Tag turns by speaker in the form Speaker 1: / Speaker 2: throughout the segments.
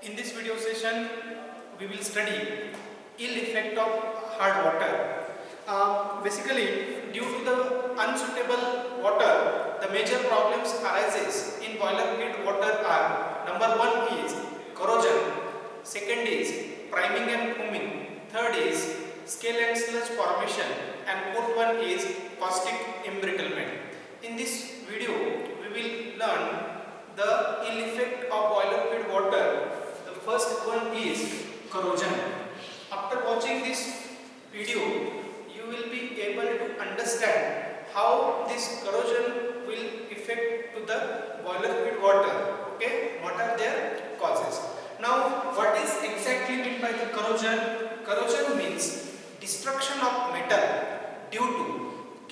Speaker 1: In this video session, we will study ill effect of hard water. Uh, basically, due to the unsuitable water, the major problems arises in boiler feed water are number one is corrosion, second is priming and foaming, third is scale and sludge formation, and fourth one is caustic embrittlement. In this video, we will learn the ill effect of boiler feed water. The first one is corrosion. After watching this video, you will be able to understand how this corrosion will affect to the boiler feed water. Okay, what are their causes? Now, what is exactly meant by the corrosion? Corrosion means destruction of metal due to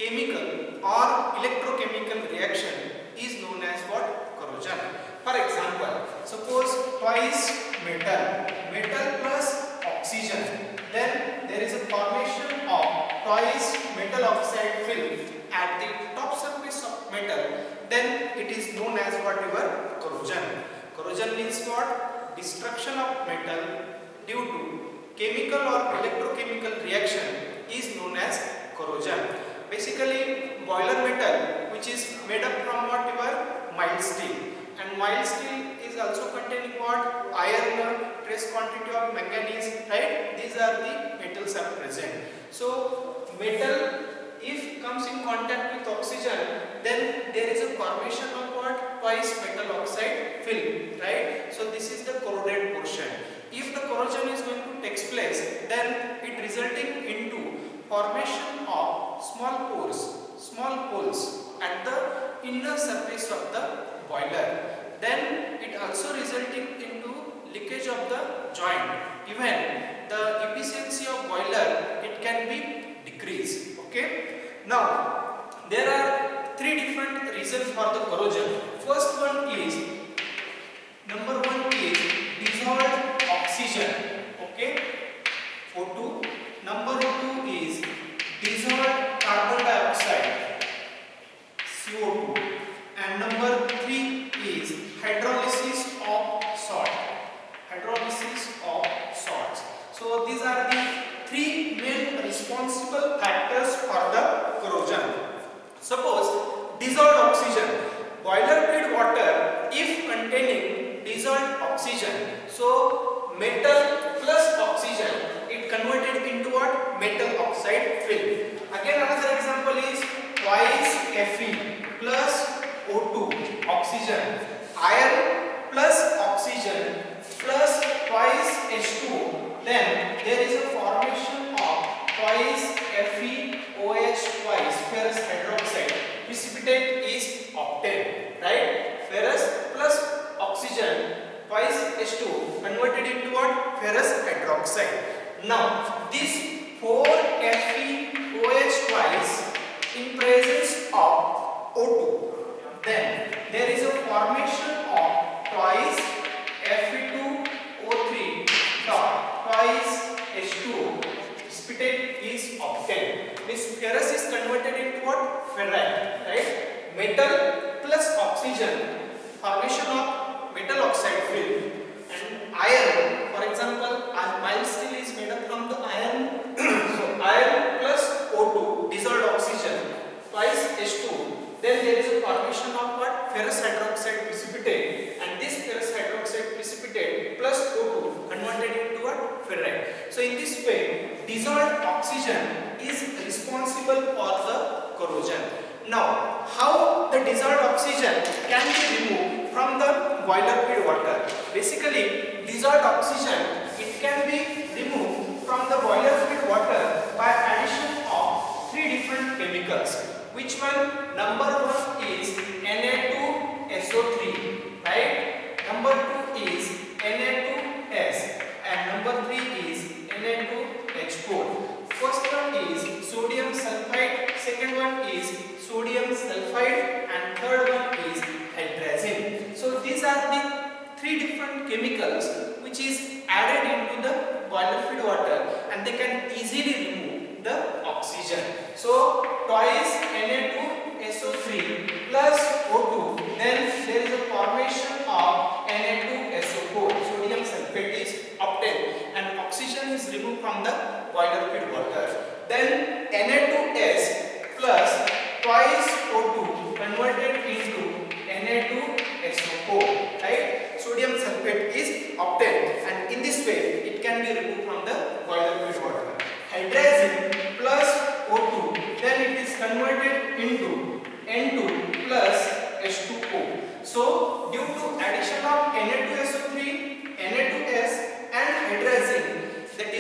Speaker 1: chemical or electrochemical reaction is known as what? Corrosion. For example, suppose twice metal, metal plus oxygen, then there is a formation of twice metal oxide film at the top surface of metal, then it is known as whatever corrosion. Corrosion means what? Destruction of metal due to chemical or electrochemical reaction is known as corrosion. Basically, boiler metal which is made up from what whatever mild steel. And mild steel is also containing what? Iron trace quantity of manganese right? These are the metals are present. So metal if comes in contact with oxygen then there is a formation of what? Twice metal oxide film right? So this is the corroded portion. If the corrosion is going to take place then it resulting into formation of small pores small holes at the inner surface of the boiler. Then it also resulting into leakage of the joint. Even the efficiency of boiler it can be decreased. Okay? Now there are three different reasons for the corrosion. First one is number one is dissolved oxygen okay O2 number two is dissolved carbon dioxide CO2 and number three is hydrolysis of salt hydrolysis of salts so these are the three main responsible factors for the corrosion. Suppose dissolved oxygen. Boiler feed water if containing dissolved oxygen so metal plus oxygen it converted into what? Metal oxide film. Again another example is twice Fe plus O2 oxygen. Iron plus oxygen plus twice H2 then there is a formation of twice FeOH twice ferrous hydroxide precipitate is obtained right ferrous plus oxygen twice H2 converted into what ferrous hydroxide now this 4 FeOH twice in presence of O2 then there is a formation of twice Fe2O3 dot twice H2 precipitate is obtained. This ferrous is converted into what? Ferrite, right? Metal plus oxygen formation of metal oxide film and iron. For example, mild steel is made up from the iron. so iron plus O2 dissolved oxygen twice H2 then there is a formation of what ferrous hydroxide precipitate and this ferrous hydroxide precipitate plus O2 converted into what ferrite so in this way dissolved oxygen is responsible for the corrosion. Now how the dissolved oxygen can be removed from the boiler feed water? Basically dissolved oxygen it can be removed from the boiler feed water by addition of three different chemicals. Which one? Number one is Na2SO3 right? Number two is Na2S and number three is N2H4 first one is sodium sulfite second one is sodium and third one is hydrazine. So these are the three different chemicals which is added into the boiler feed water and they can easily remove the oxygen so twice Na2SO3 plus O2 then there is a formation of Na2SO4 sodium sulfide from the boiler feed water. Then Na2S plus twice O2 converted into Na2SO4, right? Sodium sulfate is obtained and in this way it can be removed from the boiler feed water. Hydrazine plus O2 then it is converted into N2 plus H2O. So due to addition of Na2SO3, Na2S and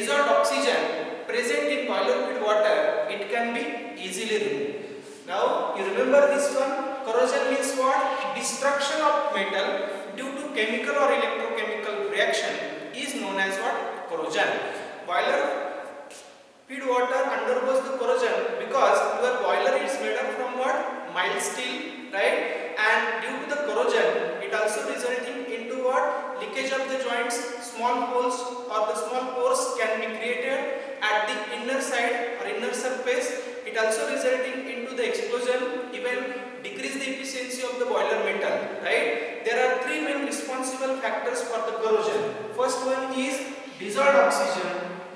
Speaker 1: dissolved oxygen present in boiler feed water, it can be easily removed. Now you remember this one, corrosion means what? Destruction of metal due to chemical or electrochemical reaction is known as what? Corrosion. Boiler feed water undergoes the corrosion because your boiler is made up from what? Mild steel, right? And due to the corrosion, it also resulting into what? Leakage of the joints, small holes or the small pores can be created at the inner side or inner surface. It also resulting into the explosion, even decrease the efficiency of the boiler metal, right? There are three main responsible factors for the corrosion. First one is dissolved oxygen,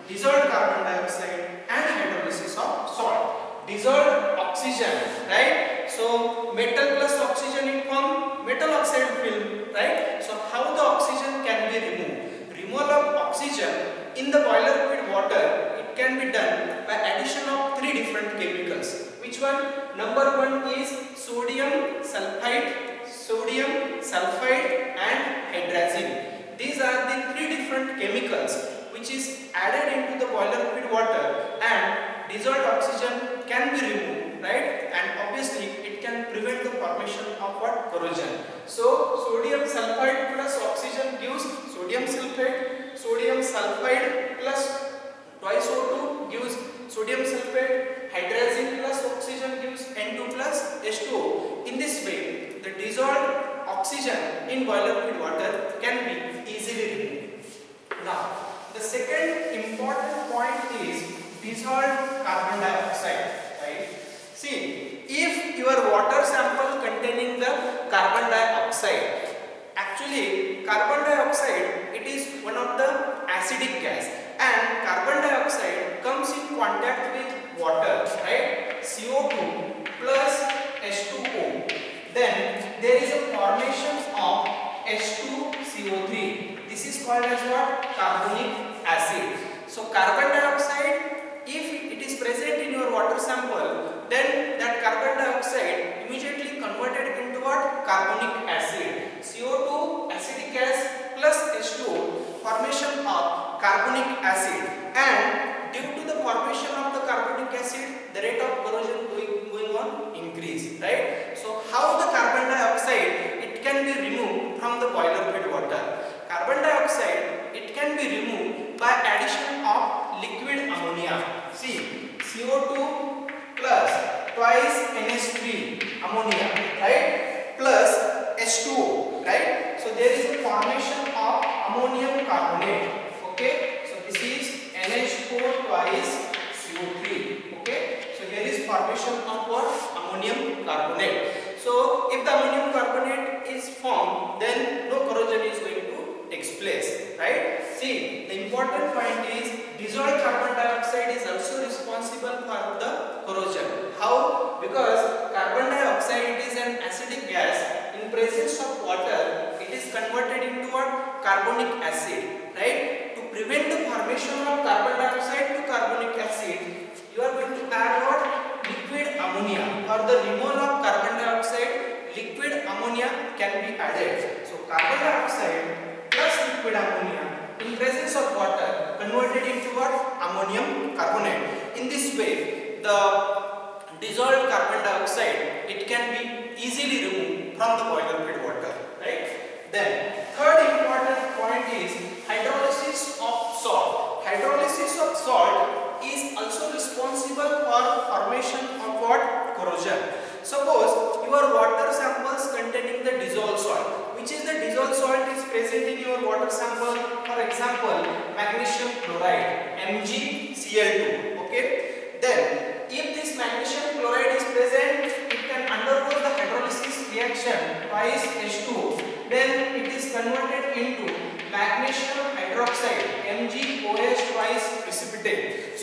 Speaker 1: dissolved carbon dioxide and hydrolysis of salt. Dissolved oxygen, right? So metal plus oxygen it form metal oxide film, right? So how the oxygen can be removed? Removal of oxygen in the boiler feed water it can be done by addition of three different chemicals. Which one? Number one is sodium sulfite, sodium sulfite and hydrazine. These are the three different chemicals which is added into the boiler feed water and dissolved oxygen can be removed, right? And obviously it can prevent the formation of what? Corrosion. So sodium sulfide plus oxygen gives sodium sulfate, sodium sulfide plus twice O2 gives sodium sulfate, hydrazine plus oxygen gives N2 plus H2O. In this way, the dissolved oxygen in boiler feed water can be easily removed. Now, the second important point is dissolved carbon dioxide, right? See, if your water sample containing the carbon dioxide, actually carbon dioxide it is one of the acidic gas and carbon dioxide comes in contact with water, right? CO2 plus H2O. Then there is a formation of H2CO3. This is called as what? Carbonic acid. So carbon dioxide, if it is present in your water sample, then that carbon dioxide immediately converted into what? Carbonic acid. CO2 acidic gas plus H2O formation of carbonic acid and due to the formation of the carbonic acid the rate of corrosion going, going on increase right so how the carbon dioxide it can be removed from the boiler feed water carbon dioxide it can be removed by addition of liquid ammonia. See CO2 plus twice NH3 ammonia right? Plus H2O right? So there is a formation of ammonium carbonate okay so this is NH4 twice CO3 okay so here is formation of what ammonium carbonate so if the ammonium carbonate is formed then no corrosion is going to take place right see the important point is dissolved carbon dioxide is also responsible for the corrosion. How? Because carbon dioxide is an acidic gas. In presence of water it is converted into what carbonic acid right? To prevent the formation of carbon dioxide to carbonic acid you are going to add what liquid ammonia for the removal of carbon dioxide liquid ammonia can be added. So carbon dioxide plus liquid ammonia in presence of water converted into what? Ammonium carbonate. In this way the dissolved carbon dioxide it can be easily removed from the boiler feed water right? Then third important point is hydrolysis of salt. Hydrolysis of salt is also responsible for formation of what? Corrosion. Suppose your water samples containing the dissolved salt which is the dissolved salt is present in your water sample for example magnesium chloride MgCl2 okay? Then if this magnesium chloride is present it can undergo the hydrolysis reaction twice H2 then it is converted into magnesium hydroxide MgOH twice precipitate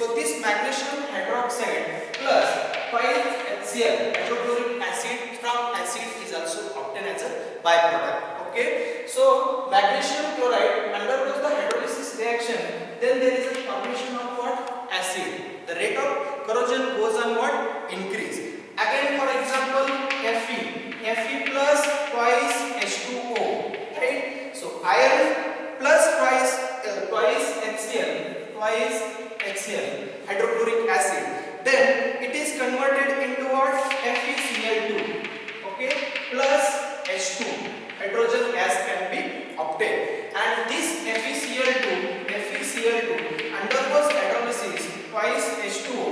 Speaker 1: hydroxide plus twice HCl hydrochloric acid from acid is also obtained as a byproduct. Okay. So magnesium chloride undergoes the hydrolysis reaction. Then there is a formation of what? Acid. The rate of corrosion goes on what? Increase. Again for example Fe. Fe plus twice H2O. Right. So iron plus twice uh, twice HCl twice HCl hydrochloric acid. Then it is converted into what? FeCl2. Okay. Plus H2 hydrogen gas can be obtained and this FeCl2 FeCl2 undergoes hydrolysis twice H2O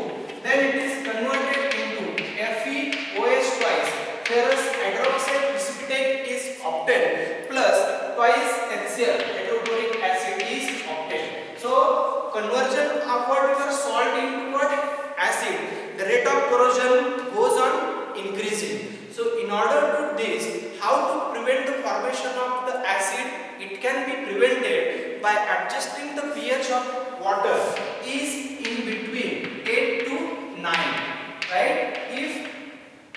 Speaker 1: then it is converted into FeOH twice ferrous hydroxide precipitate is obtained plus twice HCl hydrochloric acid is obtained so conversion of particular salt into what acid the rate of corrosion goes on increasing so in order to this, how to prevent the formation of the acid? It can be prevented by adjusting the pH of water is in between 8 to 9, right? If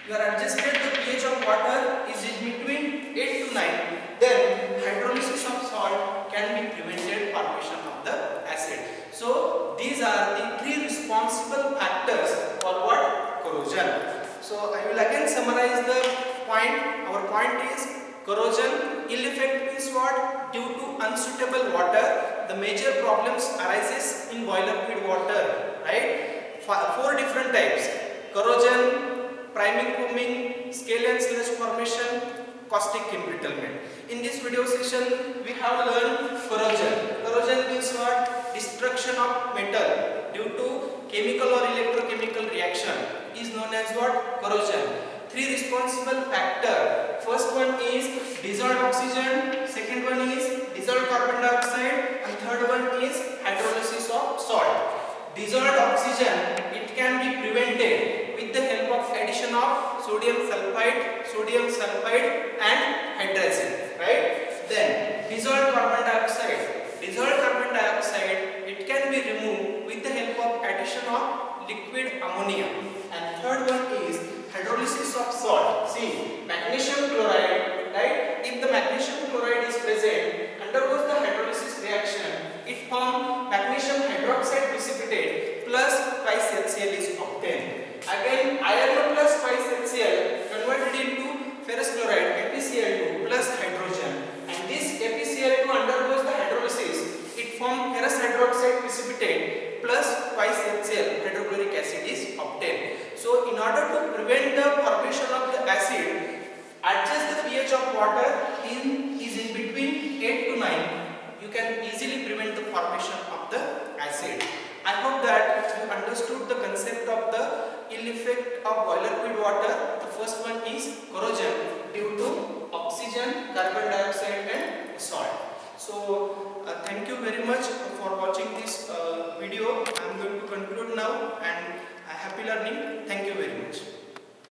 Speaker 1: you are adjusted the pH of water is in between 8 to 9, then hydrolysis of salt can be prevented formation of the acid. So these are the three responsible factors for what? Corrosion. So I will again summarize the point. Our point is corrosion. Ill effect means what? Due to unsuitable water, the major problems arises in boiler feed water. Right? Four different types: corrosion, priming foaming, scale and sludge formation, caustic embrittlement. In this video session, we have learned corrosion. Corrosion means what? Destruction of metal due to chemical or electrochemical reaction is known as what? Corrosion. Three responsible factor. First one is dissolved oxygen, second one is dissolved carbon dioxide and third one is hydrolysis of salt. Dissolved oxygen, it can be prevented with the help of addition of sodium sulfite, sodium sulfide and hydrazine, right? Then dissolved carbon dioxide. Dissolved carbon dioxide, it can be removed with the help of addition of liquid ammonia. And third one is hydrolysis of salt. See, magnesium chloride, right? If the magnesium chloride is present, undergoes the hydrolysis reaction, it forms magnesium hydroxide precipitate plus twice HCl is obtained. Again, iron plus twice HCl converted into ferrous chloride, FeCl2 plus hydrogen. And this FeCl2 undergoes the hydrolysis. It forms ferrous hydroxide precipitate plus twice HCl hydrochloric acid is obtained. So, in order to prevent the formation of the acid, adjust the pH of water in is in between 8 to 9. You can easily prevent the formation I hope that you understood the concept of the ill effect of boiler feed water. The first one is corrosion due to oxygen, carbon dioxide and salt. So uh, thank you very much for watching this uh, video. I am going to conclude now and uh, happy learning. Thank you very much.